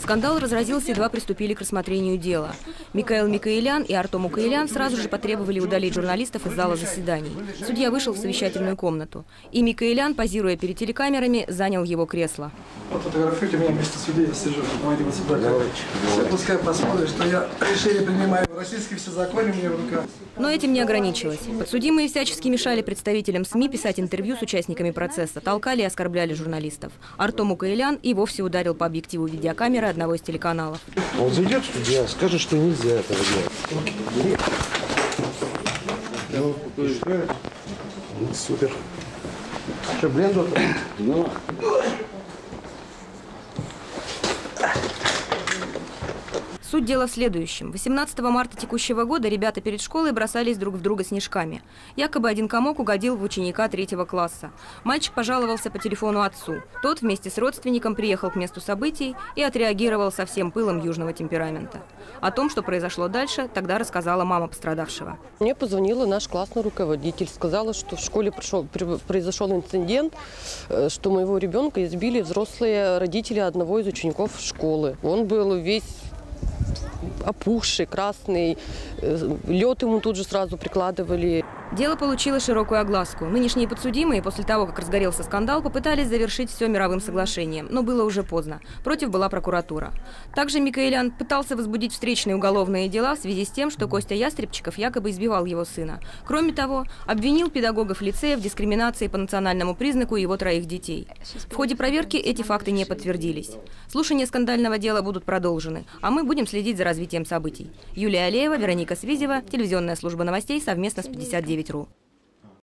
Скандал разразился, едва приступили к рассмотрению дела. Микаэл Микаэлян и Артем Мукаэлян сразу же потребовали удалить журналистов из зала заседаний. Судья вышел в совещательную комнату. И Микаэлян, позируя перед телекамерами, занял его кресло. Вот фотографируйте меня вместо судей, я сижу, говорите, вот сюда. Все, пускай посмотрят, что я решение принимаю. Российские все законы у меня в руках. Но этим не ограничилось. Подсудимые всячески мешали представителям СМИ писать интервью с участниками процесса, толкали и оскорбляли журналистов. Артем Мукаэлян и вовсе ударил по объективу видеокамеры одного из телеканалов. Он зайдет в судья, скажет, что нельзя этого делать. Ну, Супер. Что, бленду? Ну. Суть дела в следующем. 18 марта текущего года ребята перед школой бросались друг в друга снежками. Якобы один комок угодил в ученика третьего класса. Мальчик пожаловался по телефону отцу. Тот вместе с родственником приехал к месту событий и отреагировал со всем пылом южного темперамента. О том, что произошло дальше, тогда рассказала мама пострадавшего. Мне позвонила наш классный руководитель, сказала, что в школе пришел, произошел инцидент, э, что моего ребенка избили взрослые родители одного из учеников школы. Он был весь опухший, красный. Э, Лед ему тут же сразу прикладывали. Дело получило широкую огласку. Нынешние подсудимые, после того, как разгорелся скандал, попытались завершить все мировым соглашением, но было уже поздно. Против была прокуратура. Также Микаэлян пытался возбудить встречные уголовные дела в связи с тем, что Костя Ястребчиков якобы избивал его сына. Кроме того, обвинил педагогов лицея в дискриминации по национальному признаку его троих детей. В ходе проверки эти факты не подтвердились. Слушания скандального дела будут продолжены, а мы будем следить за развитием событий. Юлия Алеева, Вероника Свизева, телевизионная служба новостей совместно с 59 9.ru.